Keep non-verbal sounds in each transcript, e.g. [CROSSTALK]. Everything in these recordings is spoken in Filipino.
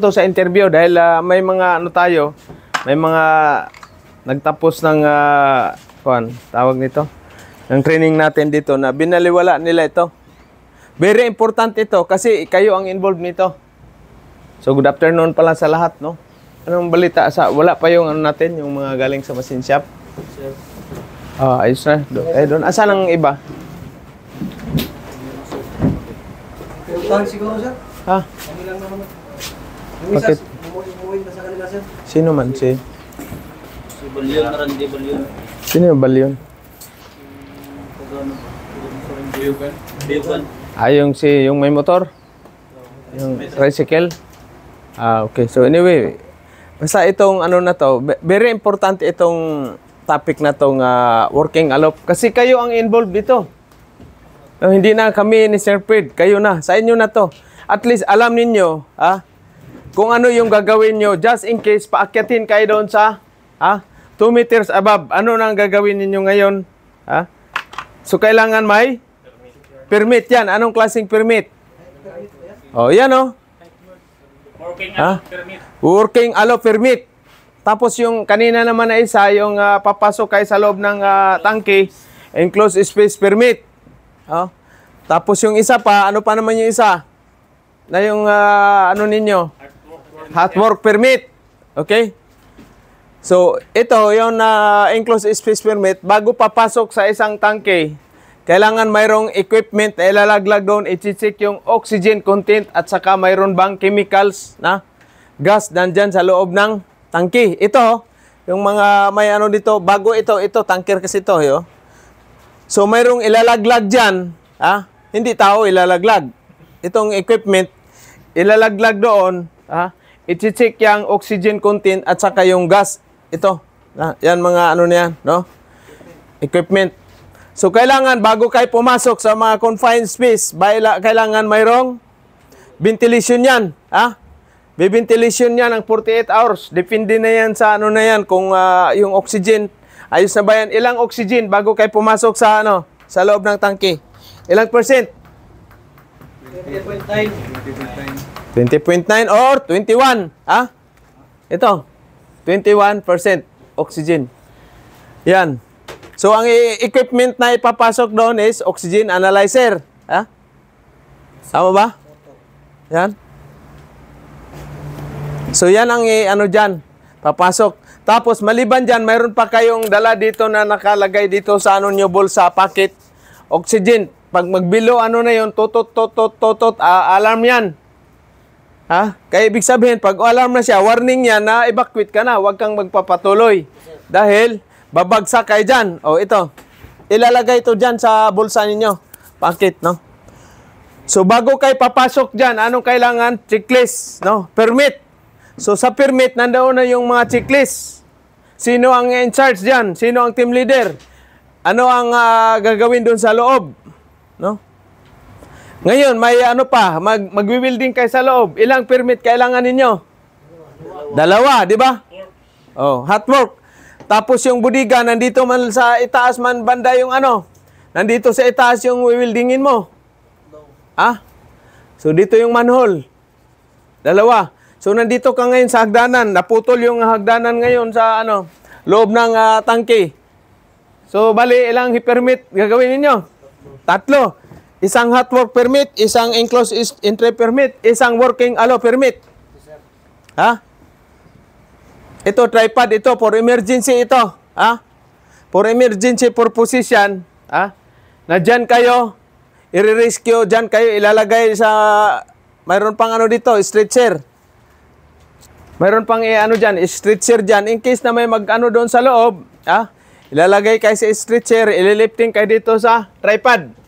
to sa interview dahil ah, may mga ano tayo, may mga nagtapos ng uh, kuan, tawag nito, ng training natin dito na binaliwala nila ito. Very important ito kasi kayo ang involved nito. So good afternoon pala sa lahat, no? Anong balita sa wala pa yung ano natin, yung mga galing sa machine shop? Ah, ayos na. Do, eh, doon. Asan ang iba? Sir. Ha? Kami lang naman. Bakit? umuwi na sa kanila sir. Sino man si? Si Balyon, Randy Balyon. Sino yung balyon? Bacon. Ah, yung si yung may motor? Yung tricycle? Ah, okay. So anyway, basta itong ano na to, ve- very important itong topic na tong ah, working alop kasi kayo ang involved dito. No, hindi na kami ni Sir Fred, kayo na, sa inyo na to. At least alam ninyo, ha? Kung ano yung gagawin nyo, just in case paakyatin kayo doon sa, ha? 2 meters above, ano nang gagawin ninyo ngayon? Ha? So kailangan may permit yan. Anong klaseng permit? Oh, yan oh. Working Ha? Working allow permit. Tapos yung kanina naman na isa, yung ah, papasok kayo sa loob ng ah, tangke, enclosed space permit. Oh. Tapos yung isa pa, ano pa naman yung isa? Na yung ah, ano ninyo? Hot work permit. Okay? So, ito yung na enclosed space permit, bago papasok sa isang tangke, kailangan mayroong equipment na ilalaglag doon, i-check yung oxygen content at saka mayroon bang chemicals na gas nandyan sa loob ng tangke. Ito, yung mga may ano dito, bago ito, ito, tanker kasi ito. Yo. So, mayroong ilalaglag dyan, ha? hindi tao ilalaglag. Itong equipment, ilalaglag doon, ha? I-check yung oxygen content at saka yung gas. Ito, yan mga ano niyan, no? Equipment. So, kailangan, bago kayo pumasok sa mga confined space, kailangan mayroong ventilation yan, ha? May ventilation yan ng 48 hours. Depende na yan sa ano na yan, kung ah, yung oxygen, ayos na ba yan? Ilang oxygen bago kayo pumasok sa ano, sa loob ng tangke? Ilang percent? 20.9. 20.9 or 21, ha? Ito, 21% oxygen. Yan. So, ang equipment na ipapasok doon is oxygen analyzer. Ha? Tama ba? Yan. So, yan ang i- ano dyan. Papasok. Tapos, maliban dyan, mayroon pa kayong dala dito na nakalagay dito sa ano nyo, bulsa, pocket. Oxygen. Pag magbilo, ano na yun, tutot, tutot, tutot, ah, alarm yan. Ha? Kaya ibig sabihin, pag alarm na siya, warning yan na evacuate ka na, huwag kang magpapatuloy. Dahil, babagsak kayo dyan. O, ito. Ilalagay ito dyan sa bulsa ninyo. Pakit, no? So, bago kayo papasok dyan, anong kailangan? Checklist, no? Permit. So, sa permit, nandoon na yung mga checklist. Sino ang in charge dyan? Sino ang team leader? Ano ang ah, gagawin doon sa loob? No? Ngayon, may ano pa, mag, mag-wielding kayo sa loob. Ilang permit kailangan ninyo? Dalawa, di ba? Oh, hot work. Tapos yung budiga, nandito man sa itaas man banda yung ano. Nandito sa itaas yung wieldingin mo. Ah? So dito yung manhole. Dalawa. So nandito ka ngayon sa hagdanan. Naputol yung hagdanan ngayon sa ano, loob ng ah, tangke. So bali ilang permit gagawin ninyo? Tatlo. Isang hot work permit, isang enclosed entry permit, isang working allow permit. Ha? Ito tripod ito for emergency ito, ha? For emergency purposes yan, ha? Na dyan kayo i-rescue kayo ilalagay sa mayroon pang ano dito, stretcher. Mayroon pang eh, ano dyan, stretcher dyan. In case na may mag-ano doon sa loob, ha? Ilalagay kayo sa stretcher, ililifting kayo dito sa tripod.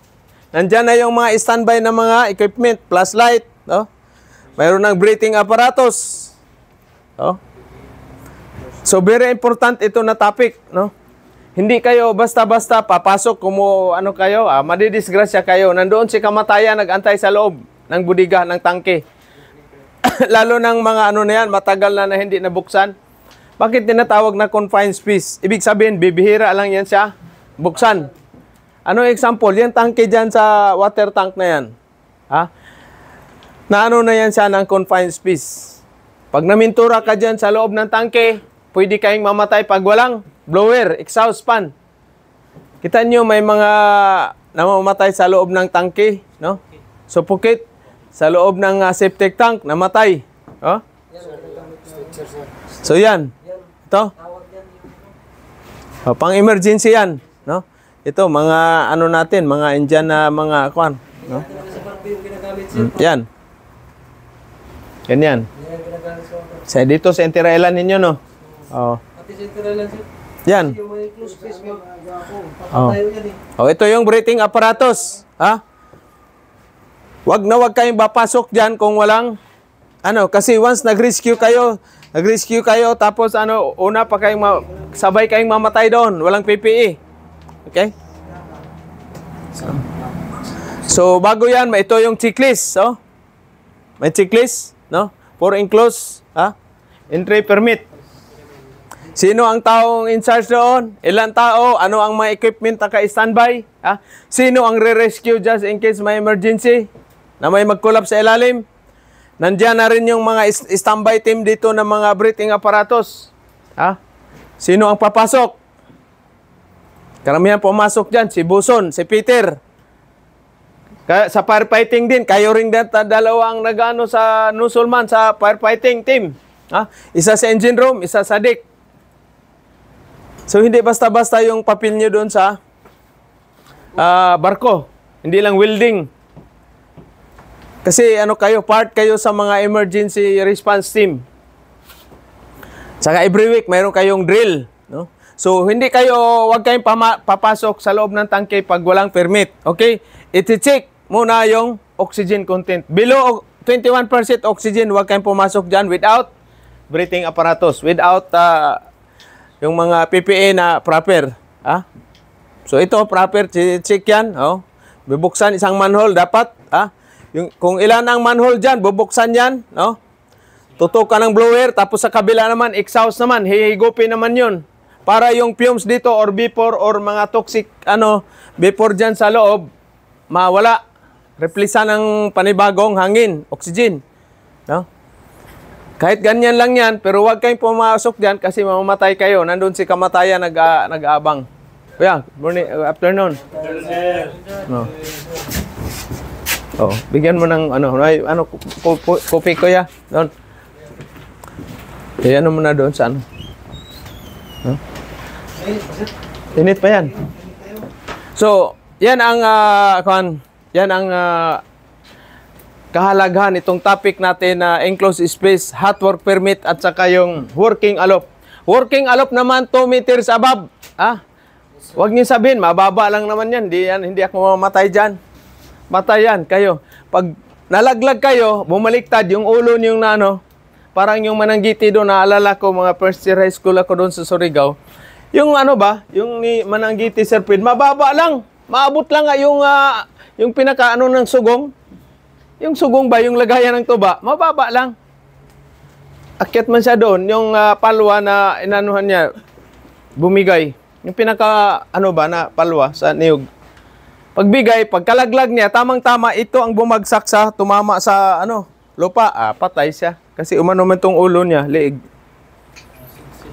Nandyan na yung mga standby na mga equipment, plus light, no? Mayroon ng breathing apparatus. Oh. So very important ito na topic, no? Hindi kayo basta-basta papasok kumo ano kayo, ah, madidisgrasya kayo. Nandoon si kamatayan nagantay sa loob ng budiga ng tangke. [COUGHS] Lalo ng mga ano na yan, matagal na na hindi nabuksan. Bakit tinatawag na confined space? Ibig sabihin, bibihira lang yan siya buksan. Ano example? Yan tangke dyan sa water tank na yan. Ha? Na ano na yan siya ng confined space. Pag namintura ka dyan sa loob ng tangke, pwede kayong mamatay pag walang blower, exhaust fan. Kita nyo, may mga namamatay sa loob ng tangke, no? Suffocate sa loob ng ah, septic tank, namatay. Oh? So yan. Ito. Oh, pang emergency yan? Ito mga ano natin, mga Indian na mga kwan, no? Mm, Yan. Ganyan. Sa dito sa Interailan ninyo, no? Oh. Mo. Oh. Yan eh. Oh, ito yung breathing apparatus. Ha? Wag na wag kayong papasok diyan kung walang ano kasi once nag-rescue kayo, nag-rescue kayo tapos ano una pa kayong sabay kayong mamatay doon, walang PPE. Okay? So, so bago yan, ito yung checklist, oh. May checklist, no? For enclosed, ha? Entry permit. Sino ang taong in charge doon? Ilan tao? Ano ang mga equipment na ka-standby? Ha? Sino ang re-rescue just in case may emergency? Na may mag-collapse sa ilalim? Nandiyan na rin yung mga standby team dito ng mga breathing apparatus. Ha? Sino ang papasok? Karamihan pumasok dyan. Si Buson, si Peter. Kaya sa firefighting din, kayo rin data dalawang nagano sa Nusulman sa firefighting team. Ha? Isa sa engine room, isa sa deck. So hindi basta-basta yung papel nyo doon sa ah, barko. Hindi lang welding. Kasi ano kayo, part kayo sa mga emergency response team. Saka every week mayroon kayong drill, no? So hindi kayo wag kayong papasok sa loob ng tangke pag walang permit. Okay? I-check muna yung oxygen content. Below o- 21% oxygen, wag kayong pumasok diyan without breathing apparatus, without ah, yung mga PPE na proper. Ah? So ito proper check yan, oh. Bubuksan isang manhole dapat, ah. Yung kung ilan ang manhole diyan, bubuksan yan, no? Tutok ka ng blower, tapos sa kabila naman, exhaust naman, hihigupin naman yun. Para yung fumes dito or vapor or mga toxic ano, vapor dyan sa loob, mawala. Replisa ng panibagong hangin, oxygen. No? Kahit ganyan lang yan, pero huwag kayong pumasok dyan kasi mamamatay kayo. Nandun si kamatayan nag, ah, nag-aabang. Kuya, morning, uh, afternoon. No. Oh, bigyan mo ng ano, ano, kopi ko ya. Doon. Ano mo na doon sa ano? Sir. Init pa yan. So, yan ang ah, kuwan, yan ang ah, kahalagahan itong topic natin na enclosed space, hot work permit at saka yung working alop. Working alop naman 2 meters above. Ah, Huwag niyo sabihin, mababa lang naman yan. Hindi, yan, hindi ako mamatay dyan. Matay yan, kayo. Pag nalaglag kayo, bumaliktad yung ulo niyo na ano, parang yung mananggiti doon, naalala ko, mga first year high school ako doon sa Surigao. Yung ano ba, yung ni mananggiti Sir Pin, mababa lang. Maabot lang nga yung, ah, yung pinaka ano ng sugong. Yung sugong ba, yung lagayan ng tuba, mababa lang. Akyat man siya doon, yung ah, palwa na inanuhan niya, bumigay. Yung pinaka, ano ba, na palwa sa niyog. Pagbigay, pagkalaglag niya, tamang-tama, ito ang bumagsak sa, tumama sa, ano, lupa. Ah, patay siya. Kasi umano man tong ulo niya, liig.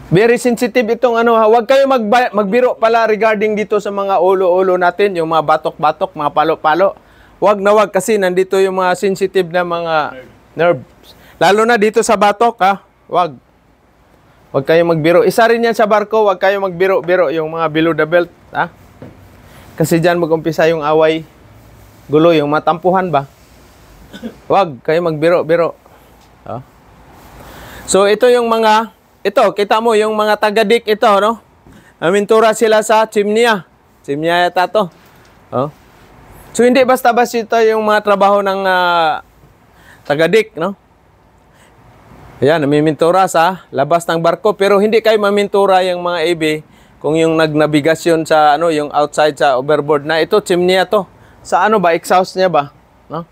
Very sensitive itong ano ha. Huwag kayo magba- magbiro pala regarding dito sa mga ulo-ulo natin, yung mga batok-batok, mga palo-palo. Huwag na huwag kasi nandito yung mga sensitive na mga nerves. Lalo na dito sa batok ha. Huwag. Huwag kayong magbiro. Isa rin yan sa barko, huwag kayong magbiro-biro yung mga below the belt. Ha? Kasi dyan mag-umpisa yung away, gulo, yung matampuhan ba? Huwag kayo magbiro-biro. Ha? So ito yung mga, ito, kita mo yung mga tagadik ito, no? Amintura sila sa chimnea. Chimnea yata to. Oh. So hindi basta-basta ito yung mga trabaho ng ah, tagadik, no? Ayan, namimintura sa labas ng barko pero hindi kayo mamintura yung mga AB kung yung nagnabigasyon sa ano, yung outside sa overboard na ito chimney to. Sa ano ba exhaust niya ba, no?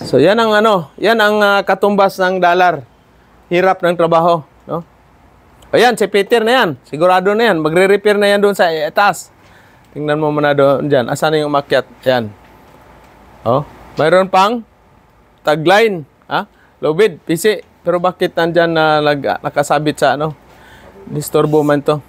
So yan ang ano, yan ang ah, katumbas ng dalar. Hirap ng trabaho, no? Ayan, si Peter na yan. Sigurado na yan. Magre-repair na yan doon sa itaas. Tingnan mo muna doon dyan. Asan na yung umakyat? Ayan. Oh, mayroon pang tagline, ha? Lobid, pisi. Pero bakit nandyan na lag, nakasabit sa ano? Disturbo man to.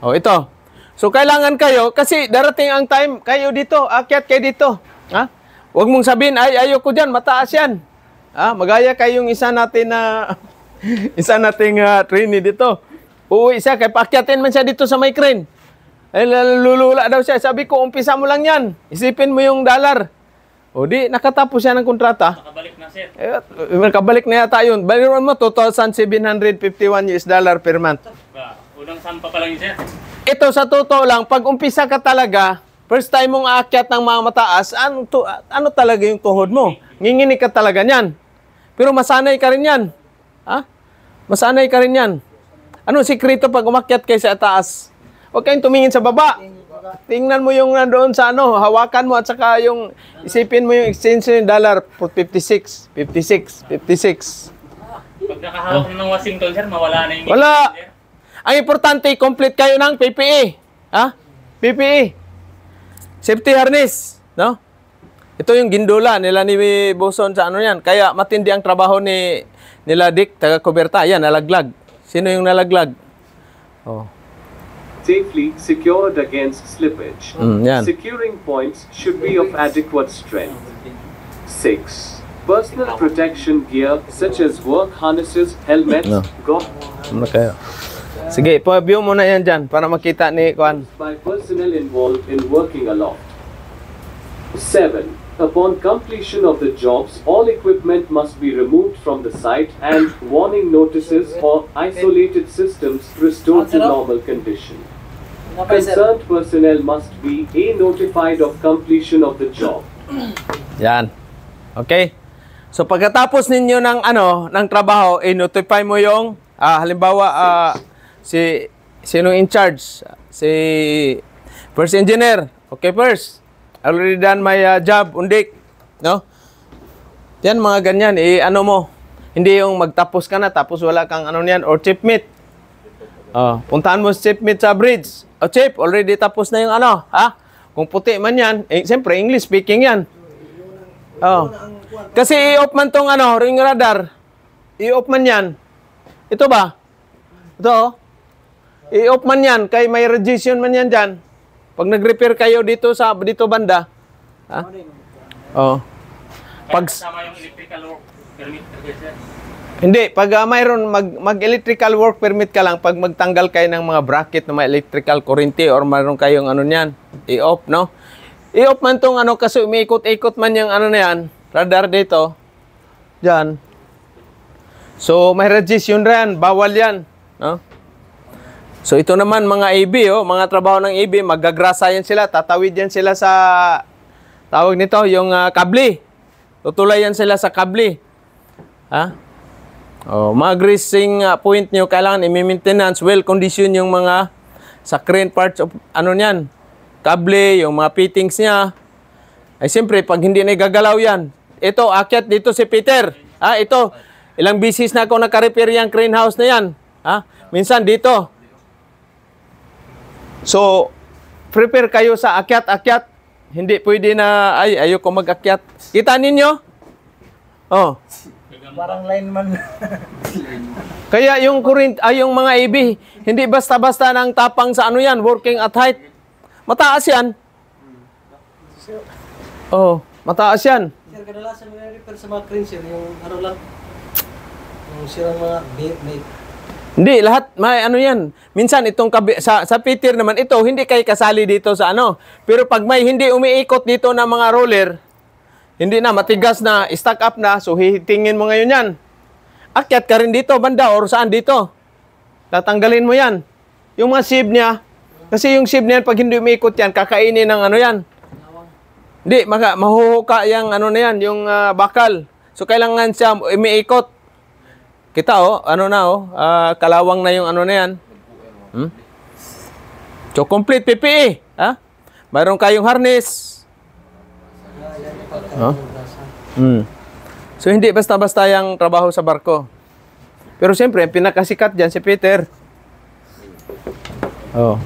Oh, ito. So, kailangan kayo, kasi darating ang time, kayo dito, akyat kayo dito. Ha? Huwag mong sabihin, ay, ayoko dyan, mataas yan. Ha? Magaya kayong isa natin na, [LAUGHS] isa nating uh, trainee dito. Uuwi siya, kaya paakyatin man siya dito sa may crane. Ay, lulula daw siya. Sabi ko, umpisa mo lang yan. Isipin mo yung dollar. O di, nakatapos siya ng kontrata. Nakabalik na, sir. Eh, nakabalik na yata yun. Baliron mo, 2,751 US dollar per month. Ba, unang sampa pa lang yun, sir. Ito sa totoo lang, pag umpisa ka talaga, first time mong aakyat ng mga mataas, ano, to, ano talaga yung tuhod mo? Nginginig ka talaga niyan. Pero masanay ka rin yan. Ha? Masanay ka rin yan. Ano sikreto pag umakyat kayo sa taas? Huwag kayong tumingin sa baba. Tingnan mo yung nandoon sa ano, hawakan mo at saka yung isipin mo yung exchange ng dollar for 56, 56, 56. Pag nakahawak na ng Washington, sir, mawala na yung... Wala. Ang importante, complete kayo ng PPE. Ha? PPE. Safety harness. No? Ito yung gindula nila ni Boson sa ano yan. Kaya matindi ang trabaho ni nila Dick, taga Kuberta. Yan, nalaglag. Sino yung nalaglag? Oh. Safely secured against slippage. Mm, yan. Securing points should be of adequate strength. 6. Personal protection gear such as work harnesses, helmets, No. go- Ano kayo? Sige, pa-view mo na yan dyan para makita ni Kwan. by personnel involved in working aloft. 7. Upon completion of the jobs, all equipment must be removed from the site and warning notices or isolated systems restored to normal condition. Concerned personnel must be A. notified of completion of the job. [CLEARS THROAT] Yan. Okay? So pagkatapos ninyo ng ano, ng trabaho, i-notify mo yung ah, halimbawa ah, si sino in charge? Si first engineer. Okay, first. Already done my ah, job, undik. No? Yan mga ganyan, eh ano mo. Hindi yung magtapos ka na tapos wala kang ano niyan or chip meet. Oh, puntahan mo si chip meet sa bridge. O chip, already tapos na yung ano, ha? Kung puti man yan, eh, siyempre English speaking yan. Oh. Kasi i-off man tong ano, ring radar. I-off man yan. Ito ba? Ito oh. I-off man yan, kay may register man yan dyan. Pag nag-repair kayo dito sa dito banda. Ha? Oh. Pag... Kasama yung electrical work permit, sir. hindi, pag ah, mayroon mag, mag-electrical work permit ka lang pag magtanggal kayo ng mga bracket na may electrical kurente or mayroon kayong ano niyan, i-off, no? I-off man tong ano kasi umiikot-ikot man yung ano na yan, radar dito. Diyan. So, may register yun rin, bawal yan, no? So, ito naman mga AB, oh, mga trabaho ng AB, magagrasa yan sila, tatawid yan sila sa, tawag nito, yung ah, kabli. Tutulay yan sila sa kabli. Ha? Oh, mga greasing uh, point nyo, kailangan i-maintenance, well condition yung mga sa crane parts of ano niyan, kable, yung mga fittings niya. Ay siyempre, pag hindi na gagalaw yan, ito, akyat dito si Peter. Ah, ito, ilang bisis na ako naka-repair yung crane house na yan. Ha? Minsan dito. So, prepare kayo sa akyat-akyat. Hindi pwede na, ay, ayoko mag-akyat. Kita ninyo? Oh. Parang lineman. Kaya yung current, ay yung mga AB, hindi basta-basta nang tapang sa ano yan, working at height. Mataas yan. Oh, mataas yan. Sir, kadalasan may repair sa mga crane, sir. Yung ano lang. Yung sirang mga may Hindi, lahat, may ano yan. Minsan itong kabi, sa, sa Peter naman, ito, hindi kayo kasali dito sa ano. Pero pag may hindi umiikot dito na mga roller, hindi na, matigas na, stack up na, so hihitingin mo ngayon yan. Akyat ka rin dito, banda, or saan dito. Tatanggalin mo yan. Yung mga sieve niya, kasi yung sieve niyan, pag hindi umiikot yan, kakainin ng ano yan. Hindi, maka, mahuhuka yung ano na yan, yung ah, bakal. So, kailangan siya umiikot. Kita oh, ano na oh, ah, kalawang na yung ano na yan. Hmm? So, complete PPE. Ha? Mayroon kayong harness. Oh? Hmm. So, hindi basta-basta yung trabaho sa barko. Pero siyempre, ang pinakasikat dyan si Peter. Oh.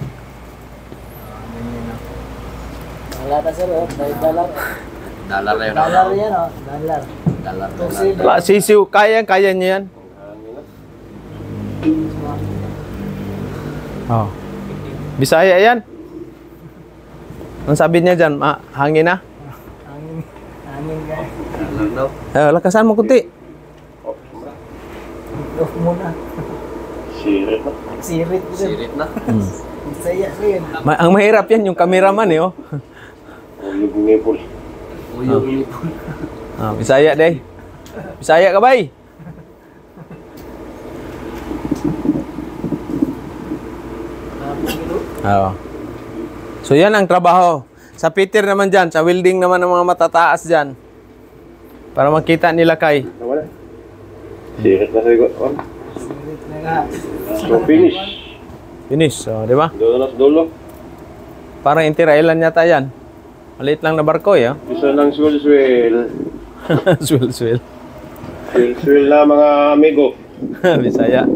Wala na, sir. Oh. Dollar. Dollar yun. Dollar yan, oh. Dollar. Dollar. Wala, sisiw. Kaya, kaya niya yan. Oh. Bisaya yan. Ang sabi niya dyan, ma, hangin na? Hangin. Hangin ka. Eh, lakasan mo kunti. Off muna. Sirit na. Sirit. Sirit na. Saya rin. Ma- ang mahirap yan, yung cameraman eh, oh. Uyog ngipol. Uyog nipon. Ah, Bisaya day. Bisaya ka bay? Oo. So yan ang trabaho. Sa Peter naman dyan, sa welding naman ng mga matataas dyan. Para makita nila kay. Nawala. Na ikot. Oh. So finish. Finish, so, di ba? Dulo na sa dulo. Parang intirailan yata yan. Maliit lang na barko, eh. oh. [LAUGHS] Isa ng swell-swell. swell, swell. Swell-swell na mga amigo. [LAUGHS] Bisaya.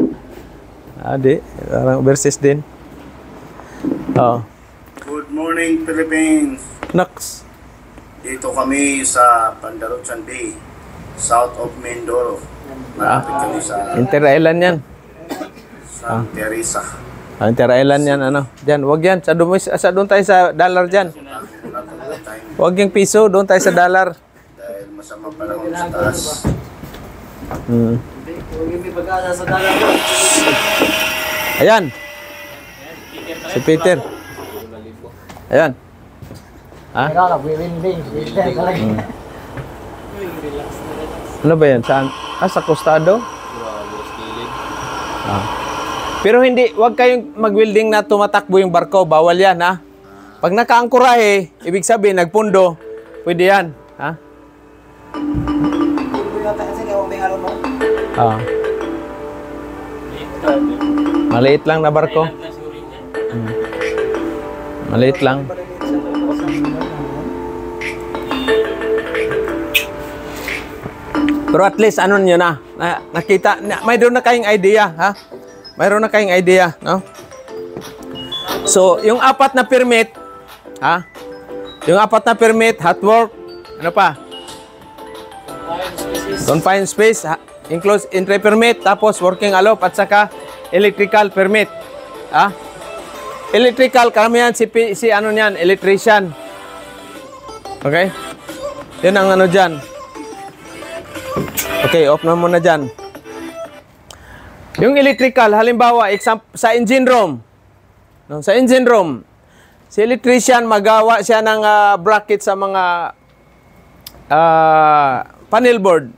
Ah, di. Parang overseas din. Oo. Good morning, Philippines! Naks. Dito kami sa Pandaruchan Bay, south of Mindoro. Malapit kami sa Inter-island yan. San Teresa. Ah, Inter-island yan, ano. Diyan, wag yan. Sa, dumis, sa doon tayo sa dollar tayong Wag yung piso, doon tayo sa dollar. dahil masama panahon sa taas. Hmm. Sa. Ayan. Si Peter. Ayan. Ha? Talaga. Ano ba yan? Saan? Ah, sa kostado? Ah. Pero hindi, wag kayong mag-welding na tumatakbo yung barko. Bawal yan, ha? Pag nakaangkurahe, ibig sabihin, nagpundo, pwede yan. Ha? Ah. Maliit lang na barko. Maliit lang. Pero at least ano nyo na, na nakita, na, mayroon na kayong idea, ha? Mayroon na kayong idea, no? So, yung apat na permit, ha? Yung apat na permit, hot work, ano pa? Confined space, ha? enclosed entry permit, tapos working alop, at saka electrical permit. Ha? Electrical, karamihan si, si ano niyan, electrician. Okay? Yun ang ano dyan. Okay, off na muna dyan. Yung electrical, halimbawa, sa engine room. No, sa engine room, si electrician magawa siya ng ah, bracket sa mga ah, panel board.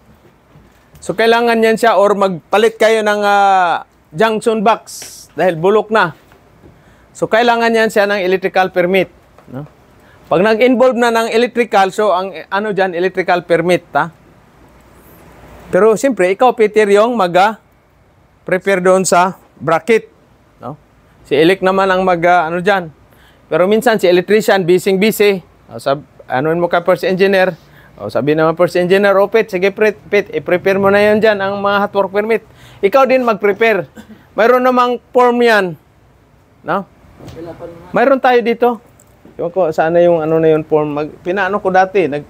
So, kailangan yan siya or magpalit kayo ng ah, junction box dahil bulok na. So, kailangan yan siya ng electrical permit. No? Pag nag-involve na ng electrical, so ang ano dyan, electrical permit, ha? Pero siyempre, ikaw, Peter, yung mag prepare doon sa bracket. No? Si Elec naman ang mag, ah, ano dyan. Pero minsan, si electrician, busy-busy. O, sab, anuin mo ka first engineer. O, sabi naman first engineer, o Pet, sige Pet, Pet, i-prepare mo na yan dyan, ang mga hot work permit. Ikaw din mag-prepare. Mayroon namang form yan. No? Mayroon tayo dito. Ewan ko, sana yung ano na yung form. Mag, pinaano ko dati. Nag,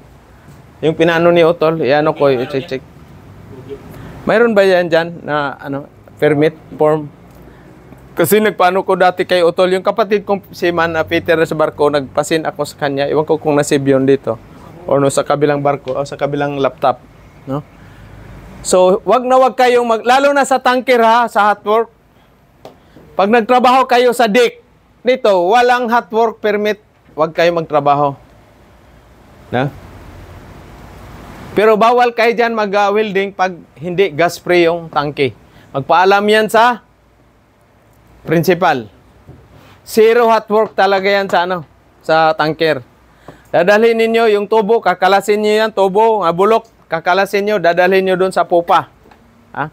yung pinaano ni Otol, iano ko, i-check. Mayroon ba yan dyan na ano, permit form? Kasi nagpaano ko dati kay Otol, yung kapatid kong si Man na Peter sa barko, nagpasin ako sa kanya. Iwan ko kung nasib yun dito. O no, sa kabilang barko, o sa kabilang laptop. No? So, wag na wag kayong mag... Lalo na sa tanker ha, sa hot work. Pag nagtrabaho kayo sa deck, dito, walang hot work permit, wag kayo magtrabaho. Na? Pero bawal kayo dyan mag-welding pag hindi gas spray yung tangke. Magpaalam yan sa principal. Zero hot work talaga yan sa ano, sa tanker. Dadalhin ninyo yung tubo, kakalasin niyo yan, tubo, bulok, kakalasin niyo, dadalhin niyo doon sa pupa. Ha?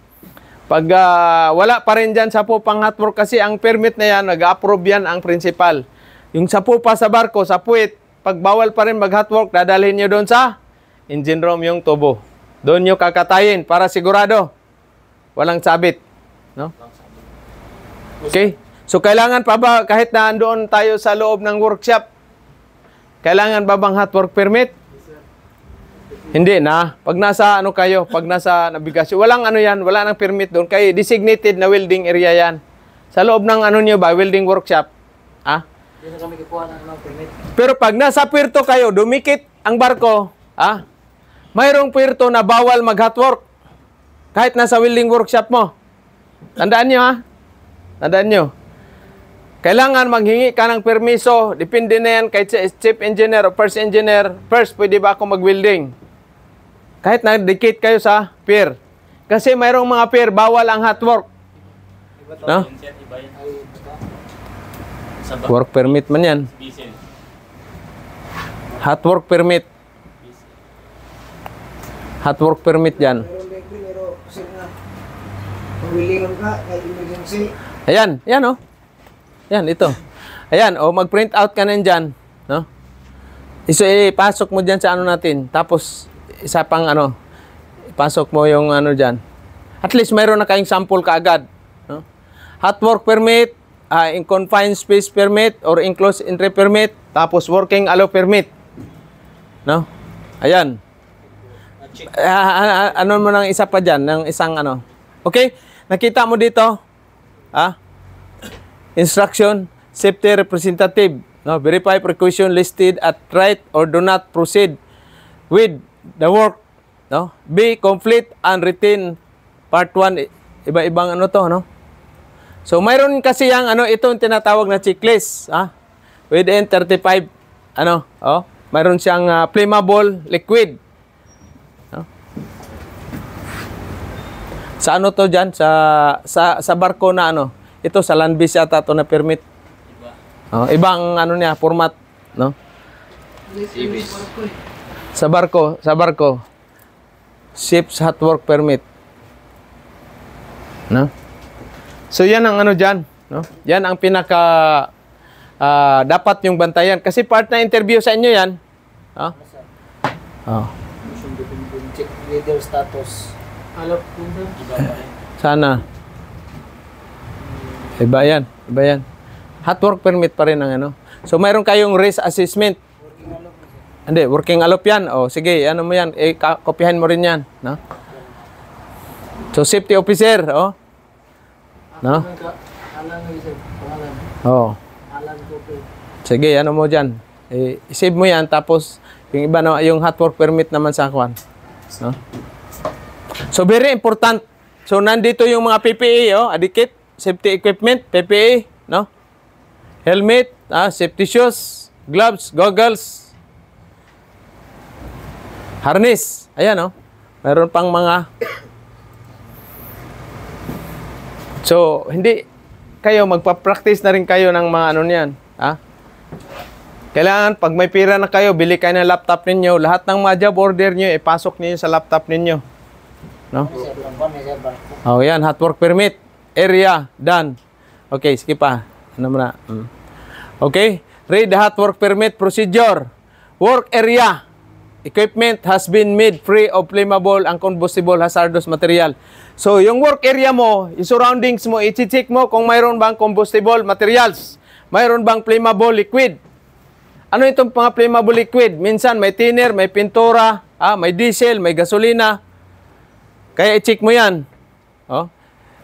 Pag ah, wala pa rin dyan sa pupang hot work kasi ang permit na yan, nag-approve yan ang principal. Yung sa pupa sa barko, sa puwit, pag bawal pa rin mag-hot work, dadalhin nyo doon sa engine room yung tubo. Doon nyo kakatayin para sigurado. Walang sabit. No? Okay? So, kailangan pa ba, kahit na andoon tayo sa loob ng workshop, kailangan ba bang hot work permit? Hindi na. Pag nasa ano kayo, pag nasa nabigasyon, walang ano yan, wala nang permit doon. Kaya designated na welding area yan. Sa loob ng ano nyo ba, welding workshop. Ah? Hindi kami kukuha ng ano, permit. Pero pag nasa puerto kayo, dumikit ang barko, ah? Mayroong puerto na bawal mag-hot work. Kahit nasa welding workshop mo. Tandaan nyo ha? Tandaan nyo. Kailangan maghingi ka ng permiso. Depende na yan kay chief engineer o first engineer. First, pwede ba ako mag-welding? Kahit na-dikit kayo sa pier. Kasi mayroong mga pier, bawal ang hot work. No? Work permit man yan. Hot work permit. Hot work permit yan. Ayan, yan oh. Yan, ito. Ayan, oh, mag-print out ka na dyan. No? Iso, ipasok mo dyan sa ano natin. Tapos, isa pang ano, ipasok mo yung ano dyan. At least mayroon na kayong sample kaagad. No? Hot work permit, ah, in confined space permit, or enclosed entry permit, tapos working allow permit. No? Ayan. Ah, ano mo ng isa pa dyan, ng isang ano. Okay? Nakita mo dito? Ah? Instruction, safety representative. No, verify precaution listed at right or do not proceed with the work. No? B, complete and retain part 1. Iba-ibang ano to, no? So, mayroon kasi yung ano, ito yung tinatawag na checklist. Ah? Within 35, ano, oh, mayroon siyang ah, flammable liquid. Sa ano to dyan? Sa, sa, sa barko na ano? Ito sa land base yata to na permit. Oh, ibang ano niya, format. No? Sa barko, sa barko. Ship's hot work permit. No? So yan ang ano dyan. No? Yan ang pinaka ah, dapat yung bantayan. Kasi part na interview sa inyo yan. Oh. Oh. mission dependent check leader status. Sana. Iba yan. Iba yan. Hot work permit pa rin ang ano. So, mayroon kayong risk assessment. Hindi, working alop yan. O, sige, ano mo yan. Eh, kopyahin mo rin yan. No? So, safety officer. O. No? O. Sige, ano mo dyan. Eh, save mo yan. Tapos, yung iba na, yung hot work permit naman sa kwan. No? So, very important. So, nandito yung mga PPE, oh, adikit, safety equipment, PPE, no? Helmet, ah, safety shoes, gloves, goggles, harness. Ayan, oh. Meron pang mga... So, hindi kayo, magpa-practice na rin kayo ng mga ano niyan. Ha? Kailangan, pag may pira na kayo, bili kayo ng laptop ninyo. Lahat ng mga job order nyo, ipasok niyo sa laptop ninyo. No? Oh, yan. Hot work permit. Area. Done. Okay, sige pa. Ano mo na? Mm. Okay. Read the hot work permit procedure. Work area. Equipment has been made free of flammable and combustible hazardous material. So, yung work area mo, yung surroundings mo, i-check mo kung mayroon bang combustible materials. Mayroon bang flammable liquid. Ano itong mga flammable liquid? Minsan may thinner, may pintura, ah, may diesel, may gasolina. Kaya i-check mo yan. Oh.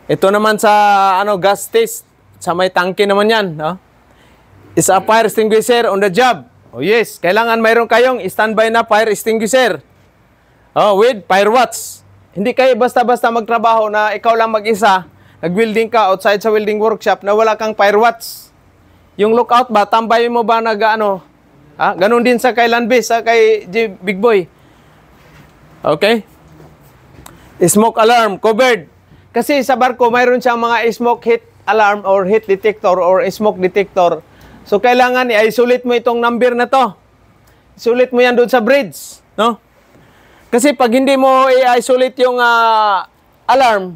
Ito naman sa ano gas test, sa may tangke naman yan. Oh. Is a fire extinguisher on the job. Oh yes, kailangan mayroon kayong standby na fire extinguisher. Oh, with fire watch. Hindi kayo basta-basta magtrabaho na ikaw lang mag-isa, nag-welding ka outside sa welding workshop na wala kang fire watch. Yung lookout ba, tambay mo ba nag ano? Ha? Ganon din sa kay Landbase, sa kay J- Big Boy. Okay? Smoke alarm covered. Kasi sa barko mayroon siyang mga smoke heat alarm or heat detector or smoke detector. So kailangan i-isolate mo itong number na to. Isolate mo yan doon sa bridge, no? Kasi pag hindi mo i-isolate yung ah, alarm,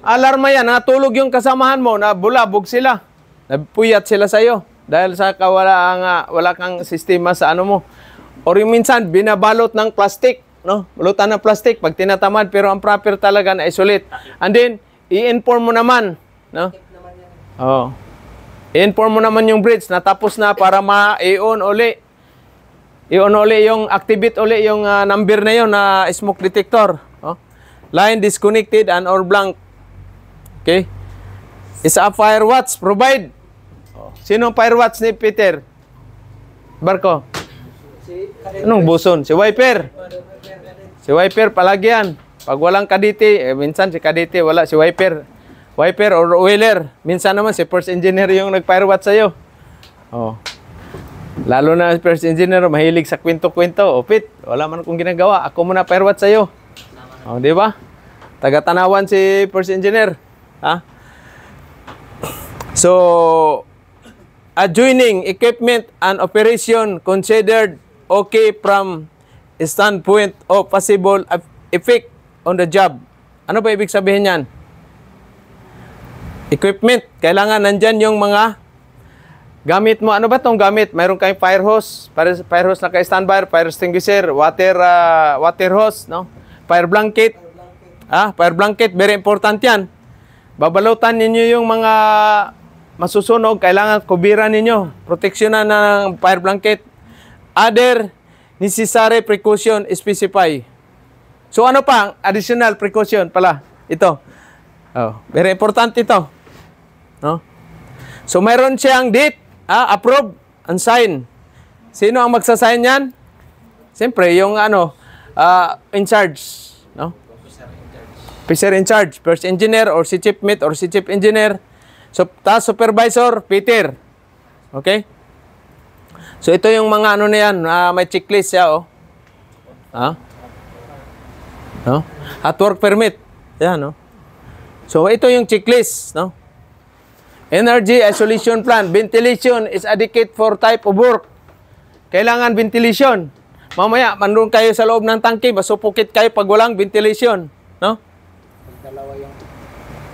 alarma yan, natulog yung kasamahan mo, na bulabog sila. Nagpuyat sila sa iyo dahil sa kawala nga wala kang sistema sa ano mo. Or yung minsan binabalot ng plastic, no? Balutan ng plastic pag tinatamad pero ang proper talaga na isolate. And then i-inform mo naman, no? Oh. I-inform mo naman yung bridge na tapos na para ma-i-on uli. i-on uli yung activate uli yung ah, number na yun na smoke detector. Oh. Line disconnected and or blank. Okay? Isa a fire watch provide. Oh. Sino ang fire watch ni Peter? Barko. Anong buson? Si Wiper. Si Wiper palagi yan. Pag walang kadite, eh, minsan si kadite, wala si Wiper. Wiper or oiler. Minsan naman si first engineer yung nag-fire watch sa'yo. Oh. Lalo na first engineer, mahilig sa kwento-kwento. O Pit, wala man akong ginagawa. Ako muna fire watch sa'yo. Oh, di ba? Taga-tanawan si first engineer. Ha? So, adjoining equipment and operation considered okay from standpoint of possible eff- effect on the job. Ano ba ibig sabihin yan? Equipment. Kailangan nandyan yung mga gamit mo. Ano ba tong gamit? Mayroon kayong fire hose, fire, fire hose na kay standby, fire extinguisher, water ah, water hose, no? Fire blanket. Ah, fire blanket, very important 'yan. Babalutan ninyo yung mga masusunog, kailangan kubiran ninyo, proteksyonan ng fire blanket. Other necessary precaution specify. So ano pa ang additional precaution pala? Ito. Oh, very important ito. No? So mayroon siyang date, ah, approve, and sign. Sino ang magsasign yan? Siyempre, yung ano, ah, in charge. No? Officer in charge. First engineer or si chief mate or si chief engineer. So, task supervisor, Peter. Okay? So, ito yung mga ano na yan. ah, may checklist siya, oh. Ha? No? At work permit. Yan, no? So, ito yung checklist, no? Energy isolation plan. Ventilation is adequate for type of work. Kailangan ventilation. Mamaya, mandun kayo sa loob ng tangke, masupukit kayo pag walang ventilation. No? Dalawa yung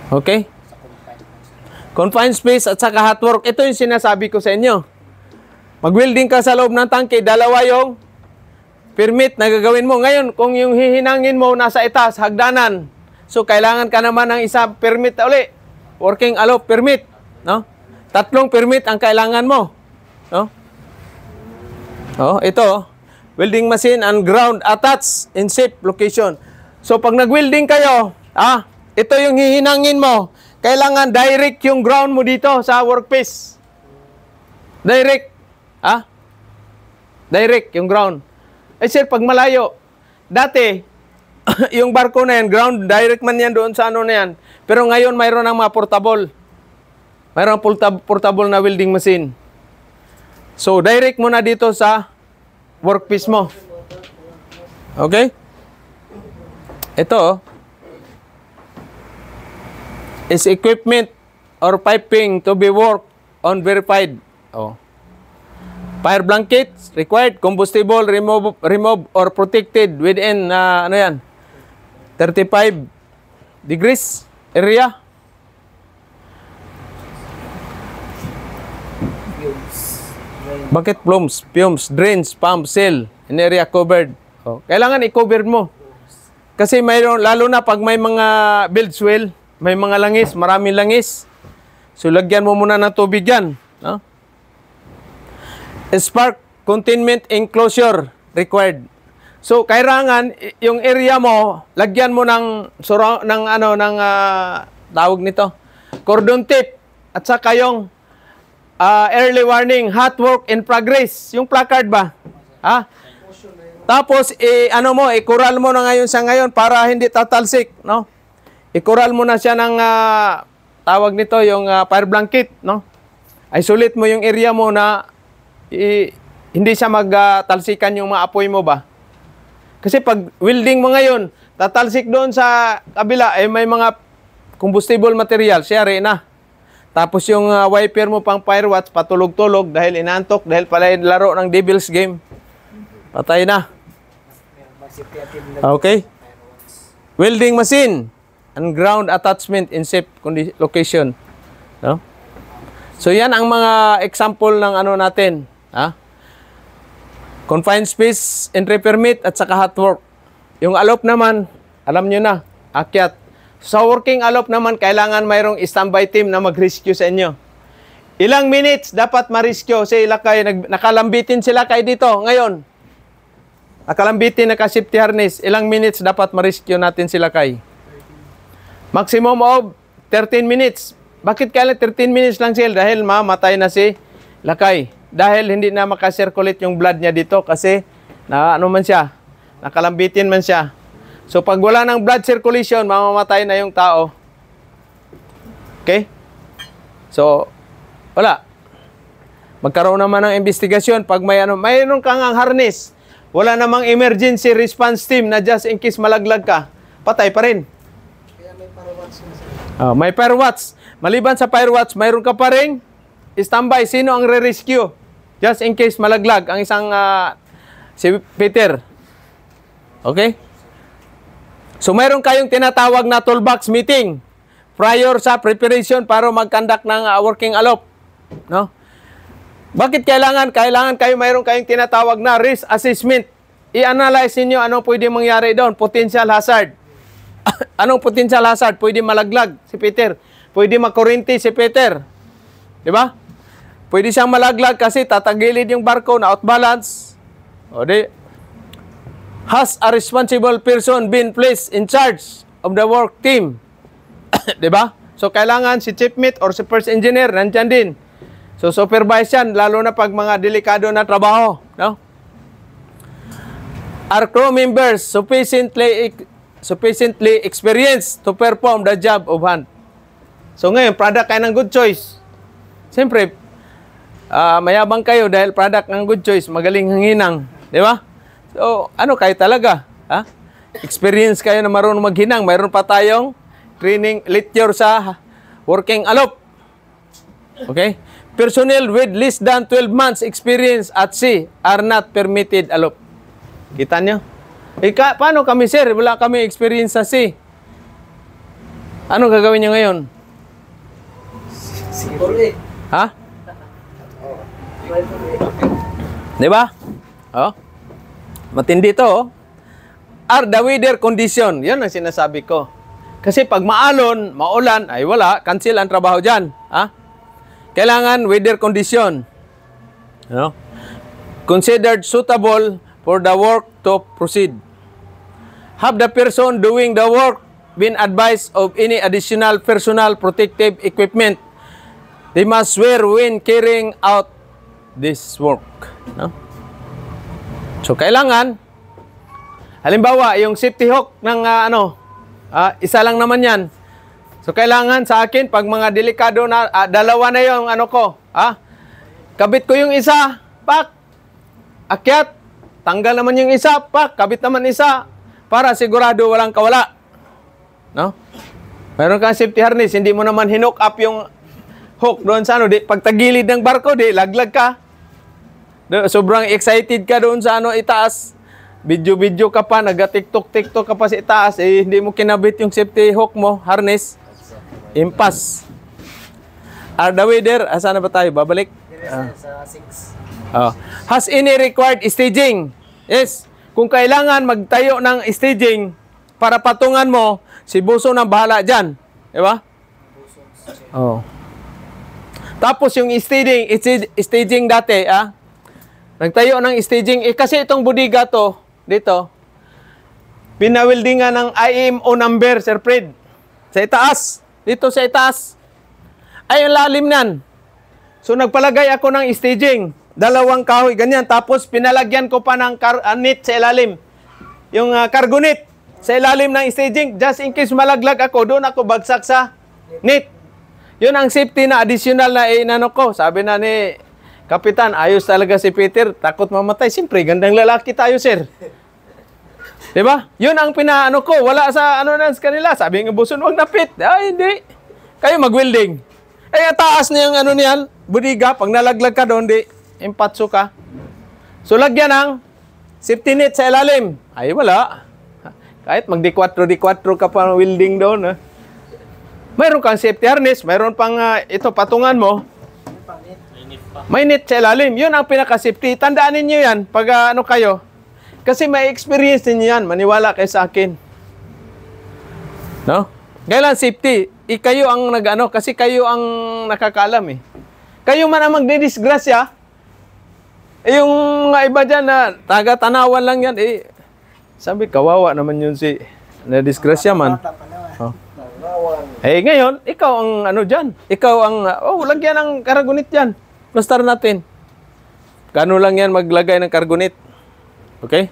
Okay? confined. Space at saka hot work. Ito yung sinasabi ko sa inyo. Mag-welding ka sa loob ng tangke, dalawa yung permit na gagawin mo. Ngayon, kung yung hihinangin mo nasa itaas, hagdanan, so kailangan ka naman ng isa permit uli. Working allow permit. No? Tatlong permit ang kailangan mo. No? Oh, ito. Welding machine and ground attached in safe location. So pag nag-welding kayo, ah, ito yung hihinangin mo. Kailangan direct yung ground mo dito sa workpiece. Direct. Ah? Direct yung ground. Eh sir, pag malayo, dati, [COUGHS] yung barko na yan, ground, direct man yan doon sa ano na yan. Pero ngayon, mayroon ng mga portable. Mayroon porta- portable na welding machine. So, direct mo na dito sa workpiece mo. Okay? Ito, oh, is equipment or piping to be worked on verified. Oh. Fire blankets required, combustible remove, remove or protected within uh, ano yan? 35 degrees area. Bucket plumes, fumes, drains, pump, seal, in area covered. Oh, kailangan i-cover mo. Kasi mayroon, lalo na pag may mga build swell, may mga langis, maraming langis. So, lagyan mo muna ng tubig yan. No? Spark containment enclosure required. So, kailangan yung area mo, lagyan mo ng, ng ano, ng ah, tawag nito, cordon tape, at saka yung ah, early warning, hot work in progress. Yung placard ba? Ha? Tapos, i, ano mo, ikural mo na ngayon sa ngayon para hindi tatalsik, no? Ikural mo na siya ng, ah, tawag nito, yung ah, fire blanket, no? Isolate mo yung area mo na i- hindi siya magtalsikan yung mga apoy mo ba? Kasi pag welding mo ngayon, tatalsik doon sa kabila, eh may mga combustible material, siyari na. Tapos yung ah, wiper mo pang fire watch, patulog-tulog dahil inantok, dahil pala laro ng Devil's Game. Patay na. Okay? Welding machine and ground attachment in safe location. No? So yan ang mga example ng ano natin, ha? Confined space, entry permit at saka hot work. Yung alop naman, alam nyo na, akyat. Sa working alop naman, kailangan mayroong standby team na mag-rescue sa inyo. Ilang minutes dapat ma-rescue sa ila kayo, nag, nakalambitin sila kayo dito ngayon. Nakalambitin, naka-safety harness. Ilang minutes dapat ma-rescue natin sila kay? Maximum of 13 minutes. Bakit kaya 13 minutes lang sila? Dahil mamatay na si Lakay. Dahil hindi na makasirculate yung blood niya dito kasi na ano man siya, nakalambitin man siya. So pag wala ng blood circulation, mamamatay na yung tao. Okay? So, wala. Magkaroon naman ng investigasyon pag may ano, mayroon kang ang harness. Wala namang emergency response team na just in case malaglag ka, patay pa rin. Kaya may sir. Ah, may firewatch. Maliban sa firewatch, mayroon ka pa rin standby. Sino ang re-rescue? Just in case malaglag ang isang ah, si Peter. Okay? So mayroon kayong tinatawag na toolbox meeting prior sa preparation para mag-conduct ng ah, working alop. No? Bakit kailangan? Kailangan kayo mayroon kayong tinatawag na risk assessment. I-analyze niyo anong pwede mangyari doon, potential hazard. [COUGHS] anong potential hazard? Pwede malaglag si Peter. Pwede makurinti si Peter. Di ba? Pwede siyang malaglag kasi tatagilid yung barko na outbalance. O di, has a responsible person been placed in charge of the work team? [COUGHS] di ba? So, kailangan si chief mate or si first engineer, nandyan din. So, supervise yan, lalo na pag mga delikado na trabaho. No? Are crew members sufficiently sufficiently experienced to perform the job of hand? So ngayon, product kayo ng good choice. Siyempre, ah, mayabang kayo dahil product ng good choice, magaling hanginang. Di ba? So, ano kayo talaga? Ha? Experience kayo na marunong maghinang. Mayroon pa tayong training lecture sa working alop. Okay? Personnel with less than 12 months experience at sea are not permitted alop. Kita nyo? Eh, ka, paano kami, sir? Wala kami experience sa sea. Ano gagawin nyo ngayon? Siguro eh. Ha? Di ba? Oh. Matindi to, oh. Are the weather condition. Yan ang sinasabi ko. Kasi pag maalon, maulan, ay wala, cancel ang trabaho dyan. Ha? Kailangan weather condition. No? Considered suitable for the work to proceed. Have the person doing the work been advised of any additional personal protective equipment They must swear when carrying out this work. No? So, kailangan, halimbawa, yung safety hook ng ah, ano, ah, isa lang naman yan. So, kailangan sa akin, pag mga delikado na, ah, dalawa na yung ano ko, ah, kabit ko yung isa, pak, akyat, tanggal naman yung isa, pak, kabit naman isa, para sigurado walang kawala. No? Meron kang safety harness, hindi mo naman hinook up yung hook doon sa ano, di, pag tagilid ng barko, di, laglag ka. Sobrang excited ka doon sa ano, itaas. Video-video ka pa, nag-tiktok-tiktok ka pa sa itaas, eh, hindi mo kinabit yung safety hook mo, harness. Impas. Are the weather, asa na ba tayo? Babalik? Ah. 6. Oh. Has any required staging? Yes. Kung kailangan magtayo ng staging para patungan mo, si Buso na bahala dyan. Di ba? Oh. Tapos yung staging, staging dati, ah, nagtayo ng staging, eh kasi itong budiga to, dito, pinawildingan ng IMO number, Sir Fred. Sa itaas. Dito sa itaas. Ay, ang lalim nan. So, nagpalagay ako ng staging. Dalawang kahoy, ganyan. Tapos, pinalagyan ko pa ng kar- ah, net sa ilalim. Yung uh, cargo net sa ilalim ng staging. Just in case malaglag ako, doon ako bagsak sa net. Yun ang safety na additional na inano ko. Sabi na ni Kapitan, ayos talaga si Peter. Takot mamatay. Siyempre, gandang lalaki tayo, sir. Di ba? Yun ang pinaano ko. Wala sa ano na kanila. Sabi ng buson, wag napit. Ay, hindi. Kayo mag-welding. Eh, ang taas na yung ano niyan, budiga. Pag nalaglag ka doon, di, impatso ka. So, lagyan ng safety net sa ilalim. Ay, wala. Kahit mag-D4, D4 ka pa welding doon. Ha? Mayroon kang safety harness, mayroon pang ah, ito patungan mo, Init pa. may net sa ilalim. Yun ang pinaka-safety. Tandaan ninyo yan pag ah, ano kayo. Kasi may experience ninyo yan. Maniwala kayo sa akin. No? Kailan safety? I, kayo ang nag-ano, kasi kayo ang nakakaalam eh. Kayo man ang magdidisgrasya, Eh, yung mga iba dyan na taga-tanawan lang yan, eh, sabi, kawawa naman yun si na disgrasya man. Oh. Eh, ngayon, ikaw ang ano dyan. Ikaw ang, oh, lagyan ng karagunit dyan. Plastar natin. Kano lang yan maglagay ng karagunit. Okay?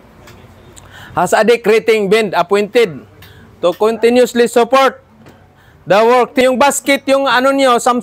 Has adik rating been appointed to continuously support the work. Yung basket, yung ano nyo, Samsung